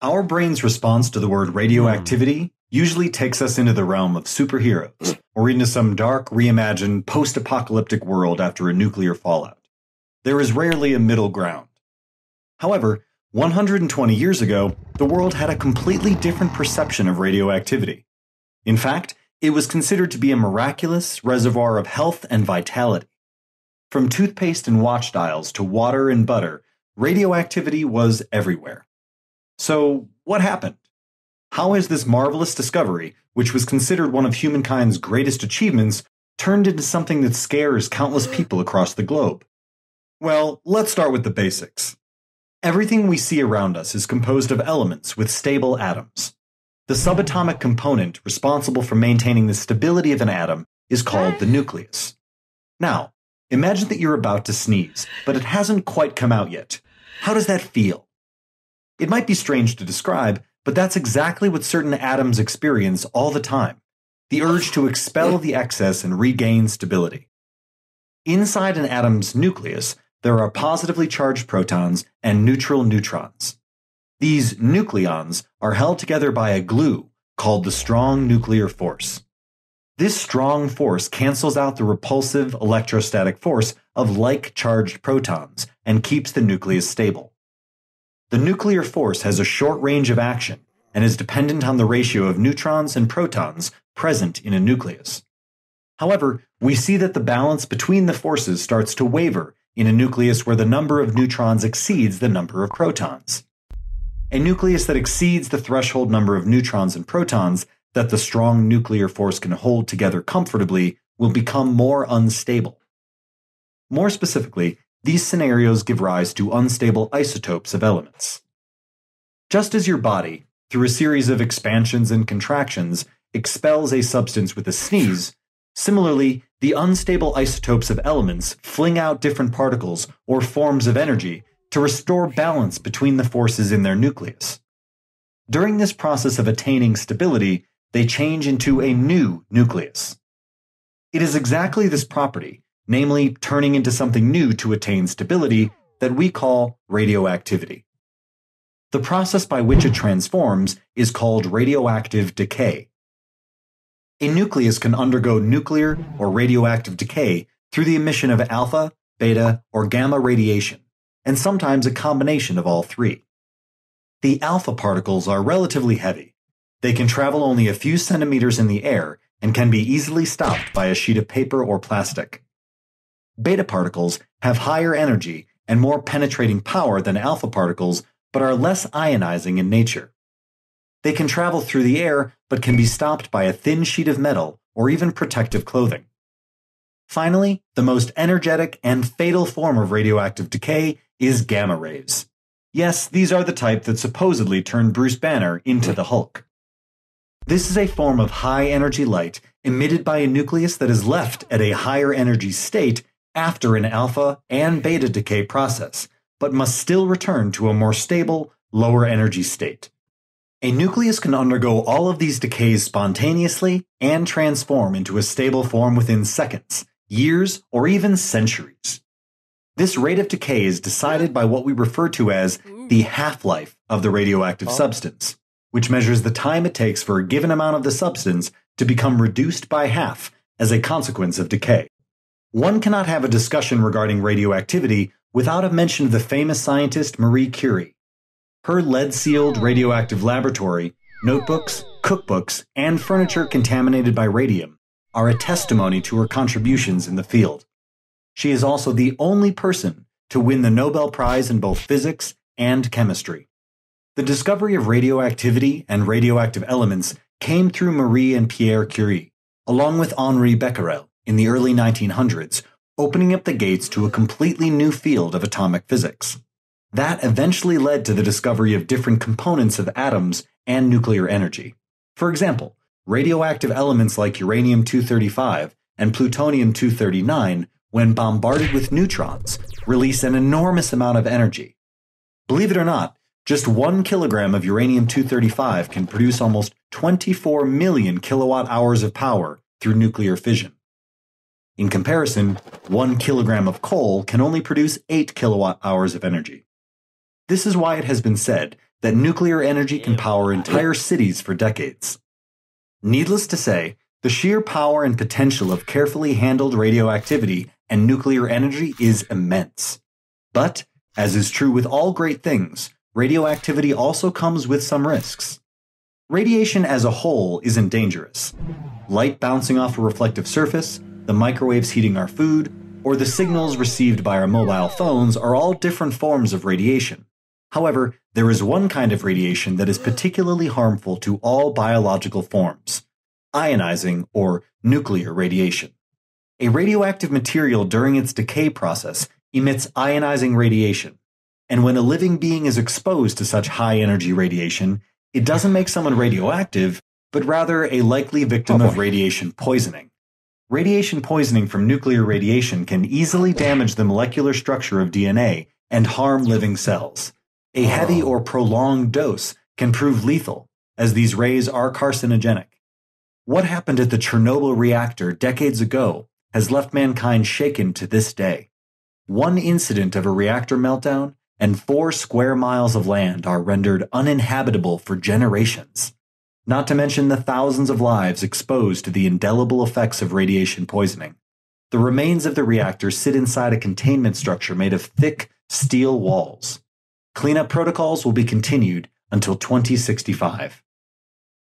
Our brain's response to the word radioactivity hmm. usually takes us into the realm of superheroes or into some dark, reimagined, post apocalyptic world after a nuclear fallout. There is rarely a middle ground. However, 120 years ago, the world had a completely different perception of radioactivity. In fact, it was considered to be a miraculous reservoir of health and vitality. From toothpaste and watch dials to water and butter, radioactivity was everywhere. So, what happened? How has this marvelous discovery, which was considered one of humankind's greatest achievements, turned into something that scares countless mm. people across the globe? Well, let's start with the basics. Everything we see around us is composed of elements with stable atoms. The subatomic component responsible for maintaining the stability of an atom is called the nucleus. Now, imagine that you're about to sneeze, but it hasn't quite come out yet. How does that feel? It might be strange to describe, but that's exactly what certain atoms experience all the time the urge to expel the excess and regain stability. Inside an atom's nucleus, there are positively charged protons and neutral neutrons. These nucleons are held together by a glue called the strong nuclear force. This strong force cancels out the repulsive electrostatic force of like charged protons and keeps the nucleus stable. The nuclear force has a short range of action and is dependent on the ratio of neutrons and protons present in a nucleus. However, we see that the balance between the forces starts to waver in a nucleus where the number of neutrons exceeds the number of protons. A nucleus that exceeds the threshold number of neutrons and protons that the strong nuclear force can hold together comfortably will become more unstable. More specifically, these scenarios give rise to unstable isotopes of elements. Just as your body, through a series of expansions and contractions, expels a substance with a sneeze, Similarly, the unstable isotopes of elements fling out different particles or forms of energy to restore balance between the forces in their nucleus. During this process of attaining stability, they change into a new nucleus. It is exactly this property, namely turning into something new to attain stability, that we call radioactivity. The process by which it transforms is called radioactive decay. A nucleus can undergo nuclear or radioactive decay through the emission of alpha, beta, or gamma radiation, and sometimes a combination of all three. The alpha particles are relatively heavy. They can travel only a few centimeters in the air and can be easily stopped by a sheet of paper or plastic. Beta particles have higher energy and more penetrating power than alpha particles, but are less ionizing in nature. They can travel through the air, but can be stopped by a thin sheet of metal or even protective clothing. Finally, the most energetic and fatal form of radioactive decay is gamma rays. Yes, these are the type that supposedly turned Bruce Banner into the Hulk. This is a form of high energy light emitted by a nucleus that is left at a higher energy state after an alpha and beta decay process, but must still return to a more stable, lower energy state. A nucleus can undergo all of these decays spontaneously and transform into a stable form within seconds, years, or even centuries. This rate of decay is decided by what we refer to as the half-life of the radioactive oh. substance, which measures the time it takes for a given amount of the substance to become reduced by half as a consequence of decay. One cannot have a discussion regarding radioactivity without a mention of the famous scientist Marie Curie, her lead sealed hmm. radioactive laboratory, notebooks, cookbooks, and furniture contaminated by radium are a testimony to her contributions in the field. She is also the only person to win the Nobel Prize in both physics and chemistry. The discovery of radioactivity and radioactive elements came through Marie and Pierre Curie, along with Henri Becquerel in the early 1900s, opening up the gates to a completely new field of atomic physics. That eventually led to the discovery of different components of atoms and nuclear energy. For example, radioactive elements like uranium 235 and plutonium 239, when bombarded with neutrons, release an enormous amount of energy. Believe it or not, just one kilogram of uranium 235 can produce almost 24 million kilowatt hours of power through nuclear fission. In comparison, one kilogram of coal can only produce 8 kilowatt hours of energy. This is why it has been said that nuclear energy can power entire cities for decades. Needless to say, the sheer power and potential of carefully handled radioactivity and nuclear energy is immense. But, as is true with all great things, radioactivity also comes with some risks. Radiation as a whole isn't dangerous. Light bouncing off a reflective surface, the microwaves heating our food, or the signals received by our mobile phones are all different forms of radiation. However, there is one kind of radiation that is particularly harmful to all biological forms ionizing or nuclear radiation. A radioactive material during its decay process emits ionizing radiation, and when a living being is exposed to such high energy radiation, it doesn't make someone radioactive, but rather a likely victim oh of radiation poisoning. Radiation poisoning from nuclear radiation can easily damage the molecular structure of DNA and harm living cells. A heavy oh. or prolonged dose can prove lethal, as these rays are carcinogenic. What happened at the Chernobyl reactor decades ago has left mankind shaken to this day. One incident of a reactor meltdown and four square miles of land are rendered uninhabitable for generations not to mention the thousands of lives exposed to the indelible effects of radiation poisoning. The remains of the reactor sit inside a containment structure made of thick steel walls. Cleanup protocols will be continued until 2065.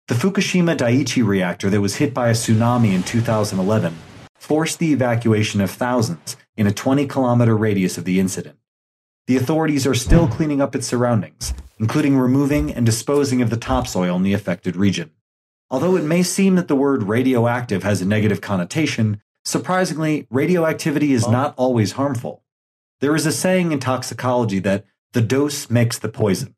The Fukushima Daiichi reactor that was hit by a tsunami in 2011 forced the evacuation of thousands in a 20 kilometer radius of the incident. The authorities are still cleaning up its surroundings, including removing and disposing of the topsoil in the affected region. Although it may seem that the word radioactive has a negative connotation, surprisingly, radioactivity is not always harmful. There is a saying in toxicology that the dose makes the poison.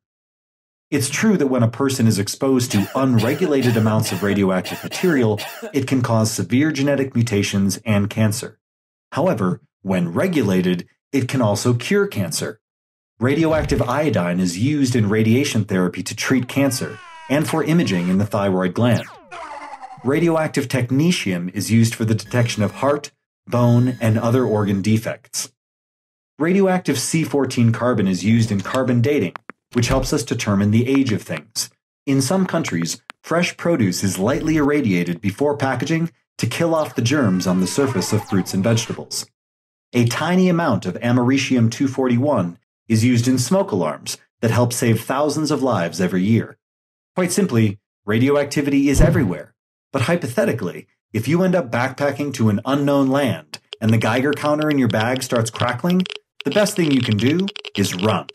It's true that when a person is exposed to unregulated amounts of radioactive material, it can cause severe genetic mutations and cancer. However, when regulated, it can also cure cancer. Radioactive iodine is used in radiation therapy to treat cancer and for imaging in the thyroid gland. Radioactive technetium is used for the detection of heart, bone, and other organ defects. Radioactive C14 carbon is used in carbon dating, which helps us determine the age of things. In some countries, fresh produce is lightly irradiated before packaging to kill off the germs on the surface of fruits and vegetables. A tiny amount of americium 241 is used in smoke alarms that help save thousands of lives every year. Quite simply, radioactivity is everywhere. But hypothetically, if you end up backpacking to an unknown land and the Geiger counter in your bag starts crackling, the best thing you can do is run.